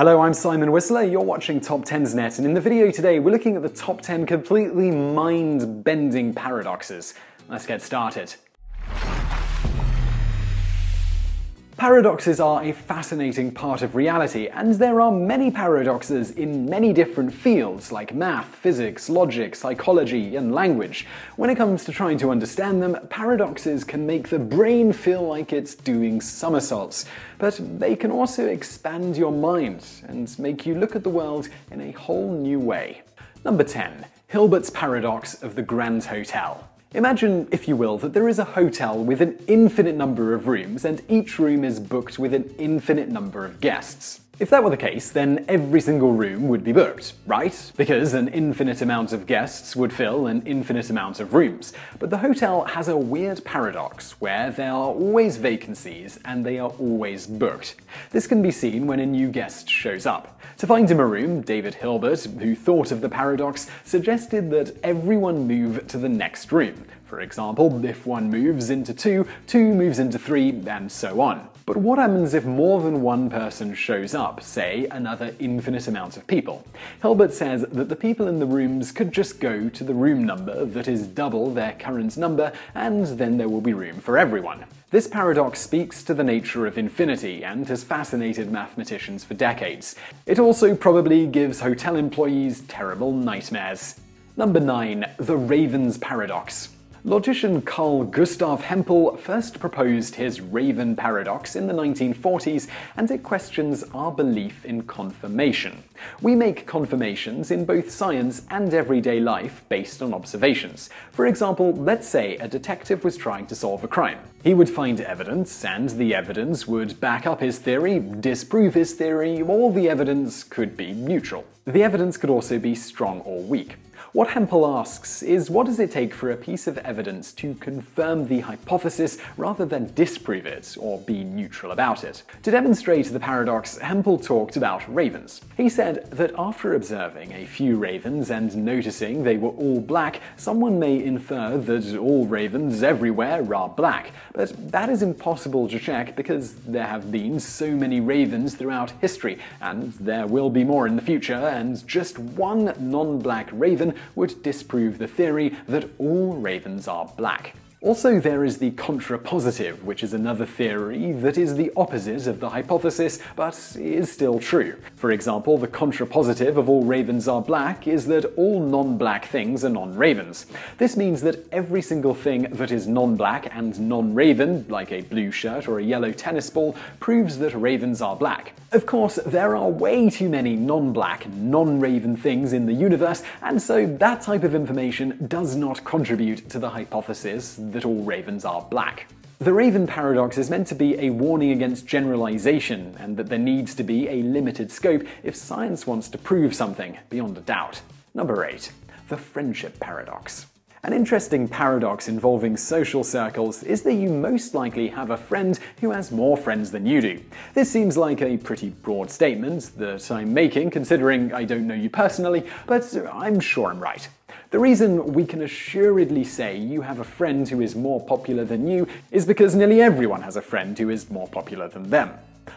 Hello, I'm Simon Whistler. You're watching TopTenz Net, and in the video today, we're looking at the top 10 completely mind bending paradoxes. Let's get started. Paradoxes are a fascinating part of reality, and there are many paradoxes in many different fields like math, physics, logic, psychology, and language. When it comes to trying to understand them, paradoxes can make the brain feel like it's doing somersaults, but they can also expand your mind and make you look at the world in a whole new way. Number 10. Hilbert's Paradox of the Grand Hotel. Imagine, if you will, that there is a hotel with an infinite number of rooms and each room is booked with an infinite number of guests. If that were the case, then every single room would be booked, right? Because an infinite amount of guests would fill an infinite amount of rooms. But the hotel has a weird paradox where there are always vacancies and they are always booked. This can be seen when a new guest shows up. To find him a room, David Hilbert, who thought of the paradox, suggested that everyone move to the next room. For example, if one moves into two, two moves into three, and so on. But what happens if more than one person shows up, say another infinite amount of people? Hilbert says that the people in the rooms could just go to the room number that is double their current number, and then there will be room for everyone. This paradox speaks to the nature of infinity and has fascinated mathematicians for decades. It also probably gives hotel employees terrible nightmares. Number 9. The Raven's Paradox. Logician Carl Gustav Hempel first proposed his Raven paradox in the 1940s, and it questions our belief in confirmation. We make confirmations in both science and everyday life based on observations. For example, let's say a detective was trying to solve a crime. He would find evidence, and the evidence would back up his theory, disprove his theory, or the evidence could be neutral. The evidence could also be strong or weak. What Hempel asks is what does it take for a piece of evidence to confirm the hypothesis rather than disprove it or be neutral about it? To demonstrate the paradox, Hempel talked about ravens. He said that after observing a few ravens and noticing they were all black, someone may infer that all ravens everywhere are black. But that is impossible to check because there have been so many ravens throughout history, and there will be more in the future, and just one non black raven would disprove the theory that all ravens are black. Also, there is the contrapositive, which is another theory that is the opposite of the hypothesis, but is still true. For example, the contrapositive of all ravens are black is that all non black things are non ravens. This means that every single thing that is non black and non raven, like a blue shirt or a yellow tennis ball, proves that ravens are black. Of course, there are way too many non black, non raven things in the universe, and so that type of information does not contribute to the hypothesis that all ravens are black. The Raven paradox is meant to be a warning against generalization and that there needs to be a limited scope if science wants to prove something beyond a doubt. Number 8. The Friendship Paradox. An interesting paradox involving social circles is that you most likely have a friend who has more friends than you do. This seems like a pretty broad statement that I'm making considering I don't know you personally, but I'm sure I'm right. The reason we can assuredly say you have a friend who is more popular than you is because nearly everyone has a friend who is more popular than them.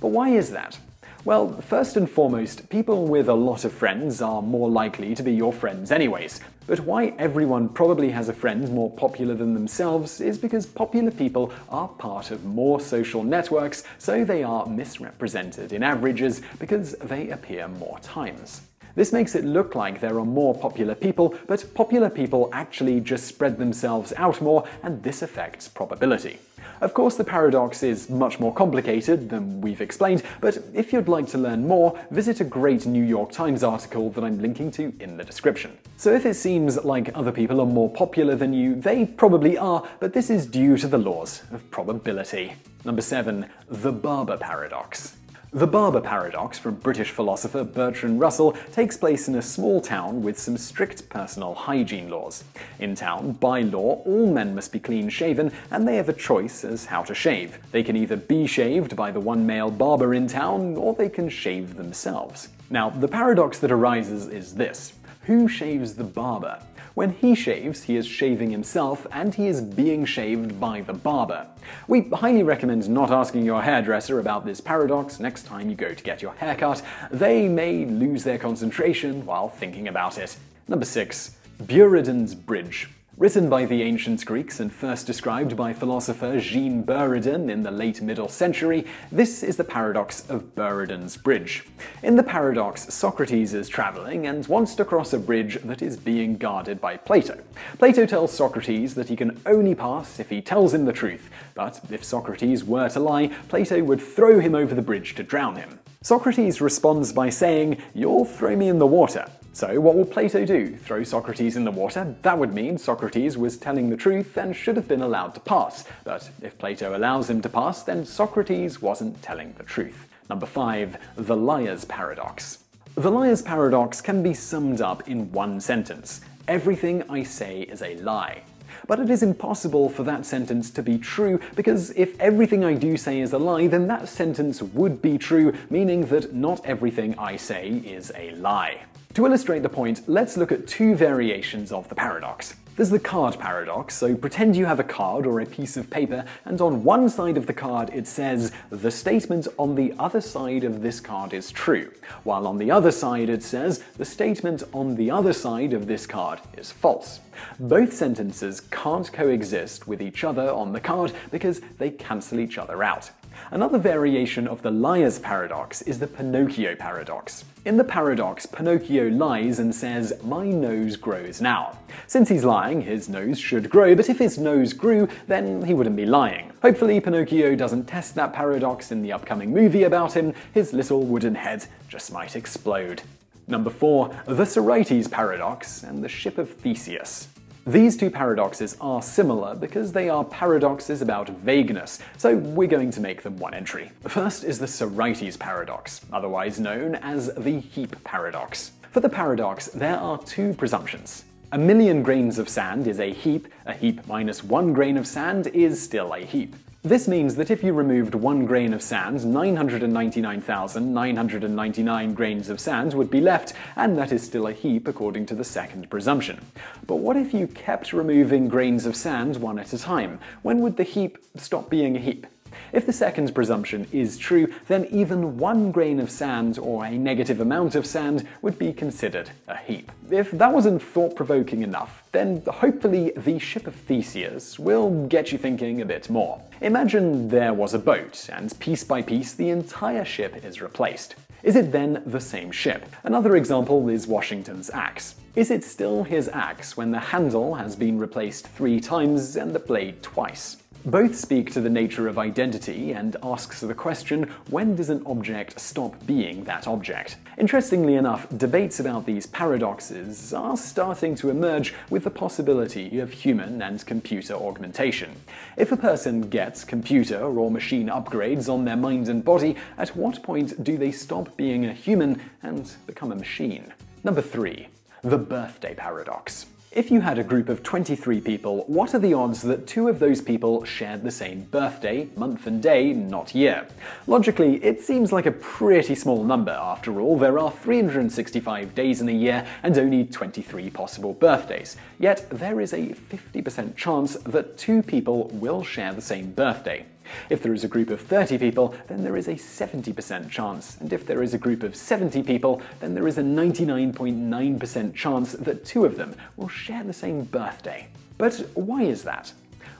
But why is that? Well, first and foremost, people with a lot of friends are more likely to be your friends anyways. But why everyone probably has a friend more popular than themselves is because popular people are part of more social networks, so they are misrepresented in averages because they appear more times. This makes it look like there are more popular people, but popular people actually just spread themselves out more, and this affects probability. Of course, the paradox is much more complicated than we've explained, but if you'd like to learn more, visit a great New York Times article that I'm linking to in the description. So if it seems like other people are more popular than you, they probably are, but this is due to the laws of probability. Number 7. The Barber Paradox. The barber paradox from British philosopher Bertrand Russell takes place in a small town with some strict personal hygiene laws. In town, by law, all men must be clean shaven and they have a choice as how to shave. They can either be shaved by the one male barber in town or they can shave themselves. Now, the paradox that arises is this. Who shaves the barber? When he shaves, he is shaving himself and he is being shaved by the barber. We highly recommend not asking your hairdresser about this paradox next time you go to get your haircut. They may lose their concentration while thinking about it. Number 6. Buridan's Bridge. Written by the ancient Greeks and first described by philosopher Jean Buridan in the late middle century, this is the paradox of Buridan's Bridge. In the paradox, Socrates is traveling and wants to cross a bridge that is being guarded by Plato. Plato tells Socrates that he can only pass if he tells him the truth, but if Socrates were to lie, Plato would throw him over the bridge to drown him. Socrates responds by saying, You'll throw me in the water. So, what will Plato do? Throw Socrates in the water? That would mean Socrates was telling the truth and should have been allowed to pass. But if Plato allows him to pass, then Socrates wasn't telling the truth. Number 5. The Liar's Paradox. The Liar's Paradox can be summed up in one sentence Everything I say is a lie. But it is impossible for that sentence to be true because if everything I do say is a lie, then that sentence would be true, meaning that not everything I say is a lie. To illustrate the point, let's look at two variations of the paradox. There's the card paradox, so pretend you have a card or a piece of paper, and on one side of the card it says, the statement on the other side of this card is true, while on the other side it says, the statement on the other side of this card is false. Both sentences can't coexist with each other on the card because they cancel each other out. Another variation of the liar's paradox is the Pinocchio paradox. In the paradox, Pinocchio lies and says, My nose grows now. Since he's lying, his nose should grow, but if his nose grew, then he wouldn't be lying. Hopefully, Pinocchio doesn't test that paradox in the upcoming movie about him, his little wooden head just might explode. Number 4. The Sorites paradox and the ship of Theseus. These two paradoxes are similar because they are paradoxes about vagueness, so we're going to make them one entry. The first is the Sorites paradox, otherwise known as the heap paradox. For the paradox, there are two presumptions. A million grains of sand is a heap, a heap minus one grain of sand is still a heap. This means that if you removed one grain of sand, 999,999 grains of sand would be left, and that is still a heap according to the second presumption. But what if you kept removing grains of sand one at a time? When would the heap stop being a heap? If the second presumption is true, then even one grain of sand or a negative amount of sand would be considered a heap. If that wasn't thought provoking enough, then hopefully the ship of Theseus will get you thinking a bit more. Imagine there was a boat, and piece by piece the entire ship is replaced. Is it then the same ship? Another example is Washington's axe. Is it still his axe when the handle has been replaced three times and the blade twice? Both speak to the nature of identity and asks the question when does an object stop being that object? Interestingly enough, debates about these paradoxes are starting to emerge with the possibility of human and computer augmentation. If a person gets computer or machine upgrades on their mind and body, at what point do they stop being a human and become a machine? Number 3. The birthday paradox. If you had a group of 23 people, what are the odds that two of those people shared the same birthday, month and day, not year? Logically, it seems like a pretty small number. After all, there are 365 days in a year and only 23 possible birthdays. Yet, there is a 50% chance that two people will share the same birthday. If there is a group of 30 people, then there is a 70% chance, and if there is a group of 70 people, then there is a 99.9% chance that two of them will share the same birthday. But why is that?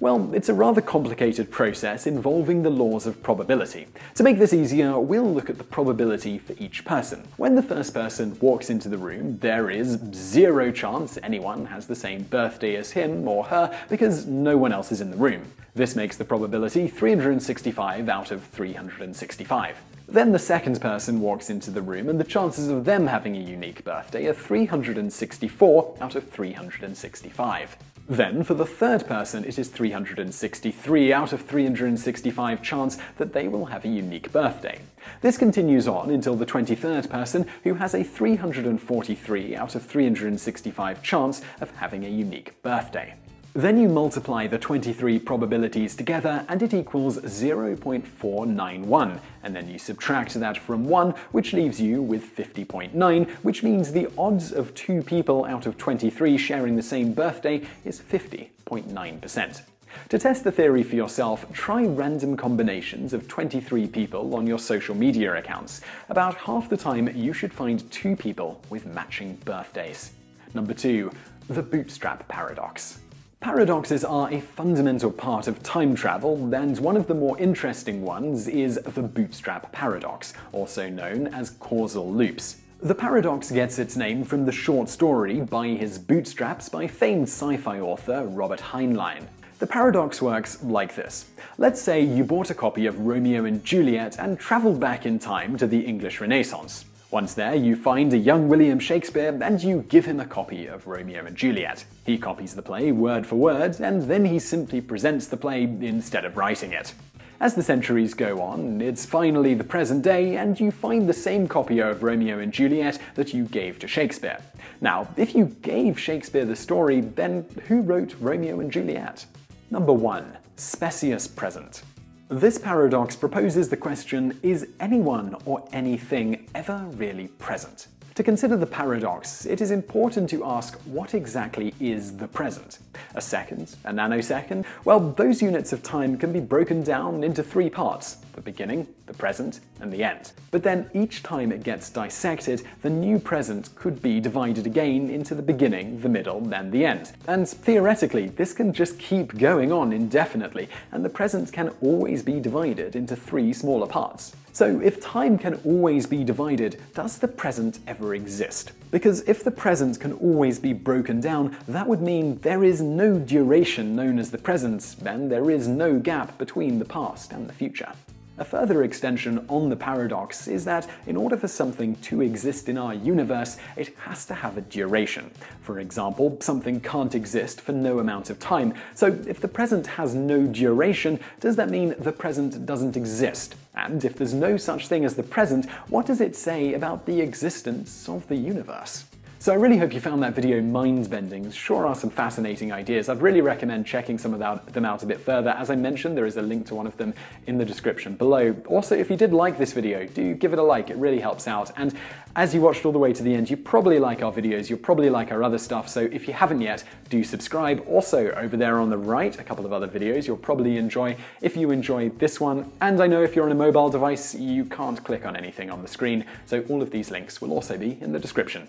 Well, it's a rather complicated process involving the laws of probability. To make this easier, we'll look at the probability for each person. When the first person walks into the room, there is zero chance anyone has the same birthday as him or her because no one else is in the room. This makes the probability 365 out of 365. Then the second person walks into the room, and the chances of them having a unique birthday are 364 out of 365. Then, for the third person, it is 363 out of 365 chance that they will have a unique birthday. This continues on until the 23rd person, who has a 343 out of 365 chance of having a unique birthday. Then you multiply the 23 probabilities together and it equals 0.491. And then you subtract that from 1, which leaves you with 50.9, which means the odds of two people out of 23 sharing the same birthday is 50.9%. To test the theory for yourself, try random combinations of 23 people on your social media accounts. About half the time, you should find two people with matching birthdays. Number 2. The Bootstrap Paradox. Paradoxes are a fundamental part of time travel, and one of the more interesting ones is the bootstrap paradox, also known as causal loops. The paradox gets its name from the short story By His Bootstraps by famed sci fi author Robert Heinlein. The paradox works like this. Let's say you bought a copy of Romeo and Juliet and traveled back in time to the English Renaissance. Once there, you find a young William Shakespeare and you give him a copy of Romeo and Juliet. He copies the play word for word, and then he simply presents the play instead of writing it. As the centuries go on, it's finally the present day, and you find the same copy of Romeo and Juliet that you gave to Shakespeare. Now, if you gave Shakespeare the story, then who wrote Romeo and Juliet? Number 1. Specious present. This paradox proposes the question is anyone or anything ever really present? To consider the paradox, it is important to ask what exactly is the present? A second? A nanosecond? Well, those units of time can be broken down into three parts the beginning, the present, and the end. But then each time it gets dissected, the new present could be divided again into the beginning, the middle, and the end. And theoretically, this can just keep going on indefinitely, and the present can always be divided into three smaller parts. So, if time can always be divided, does the present ever exist? Because if the present can always be broken down, that would mean there is no duration known as the present, and there is no gap between the past and the future. A further extension on the paradox is that in order for something to exist in our universe, it has to have a duration. For example, something can't exist for no amount of time. So if the present has no duration, does that mean the present doesn't exist? And if there's no such thing as the present, what does it say about the existence of the universe? So I really hope you found that video mind-bending. Sure are some fascinating ideas. I'd really recommend checking some of them out a bit further. As I mentioned, there is a link to one of them in the description below. Also, if you did like this video, do give it a like. It really helps out. And as you watched all the way to the end, you probably like our videos. You'll probably like our other stuff. So if you haven't yet, do subscribe. Also, over there on the right, a couple of other videos you'll probably enjoy if you enjoy this one. And I know if you're on a mobile device, you can't click on anything on the screen. So all of these links will also be in the description